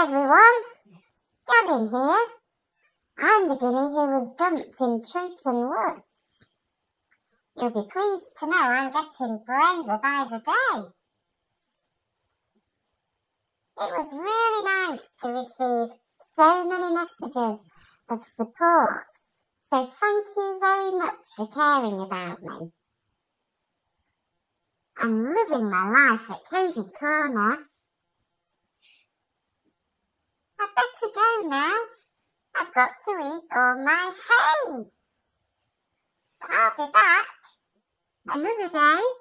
Hi everyone, Gavin here. I'm the guinea who was dumped in Truton Woods. You'll be pleased to know I'm getting braver by the day. It was really nice to receive so many messages of support, so thank you very much for caring about me. I'm living my life at Cavy Corner. I'd better go now. I've got to eat all my hay. But I'll be back another day.